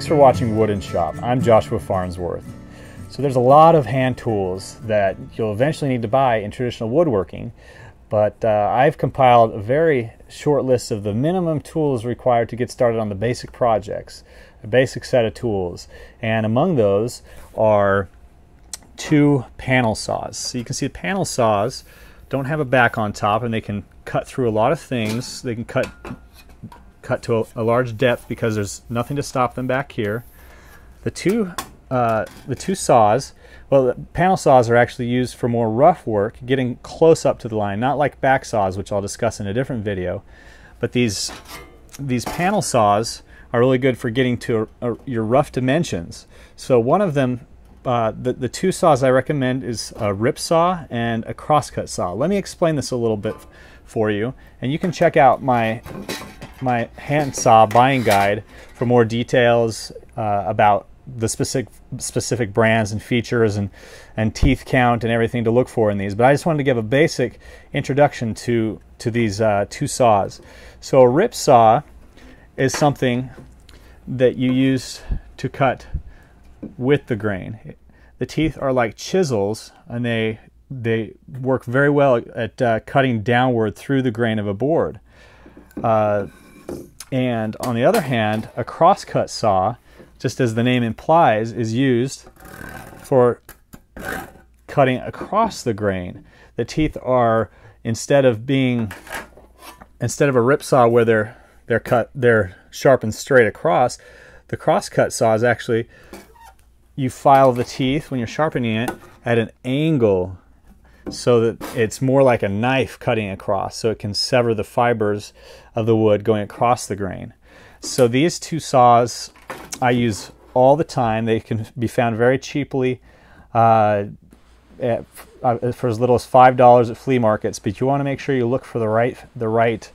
Thanks for watching Wood and Shop. I'm Joshua Farnsworth. So there's a lot of hand tools that you'll eventually need to buy in traditional woodworking, but uh, I've compiled a very short list of the minimum tools required to get started on the basic projects, a basic set of tools. And among those are two panel saws. So you can see the panel saws don't have a back on top and they can cut through a lot of things. They can cut cut to a, a large depth because there's nothing to stop them back here. The two uh, the two saws, well, the panel saws are actually used for more rough work, getting close up to the line, not like back saws, which I'll discuss in a different video. But these these panel saws are really good for getting to a, a, your rough dimensions. So one of them uh, the, the two saws I recommend is a rip saw and a crosscut saw. Let me explain this a little bit for you, and you can check out my my handsaw buying guide for more details uh, about the specific specific brands and features and and teeth count and everything to look for in these. But I just wanted to give a basic introduction to to these uh, two saws. So a rip saw is something that you use to cut with the grain. The teeth are like chisels, and they they work very well at uh, cutting downward through the grain of a board. Uh, and on the other hand, a crosscut saw, just as the name implies, is used for cutting across the grain. The teeth are instead of being instead of a rip saw where they're they're cut they're sharpened straight across, the crosscut saw is actually you file the teeth when you're sharpening it at an angle so that it's more like a knife cutting across so it can sever the fibers of the wood going across the grain. So these two saws I use all the time. They can be found very cheaply uh, at, uh, for as little as five dollars at flea markets. But you want to make sure you look for the right the right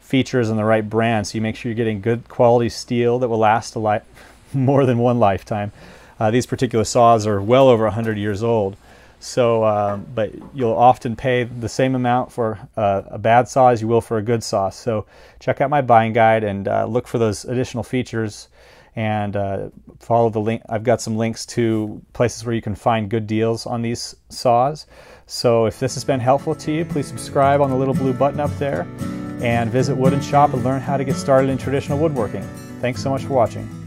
features and the right brand. So you make sure you're getting good quality steel that will last a life more than one lifetime. Uh, these particular saws are well over 100 years old. So, uh, but you'll often pay the same amount for uh, a bad saw as you will for a good saw. So, check out my buying guide and uh, look for those additional features and uh, follow the link. I've got some links to places where you can find good deals on these saws. So, if this has been helpful to you, please subscribe on the little blue button up there and visit Wood and Shop and learn how to get started in traditional woodworking. Thanks so much for watching.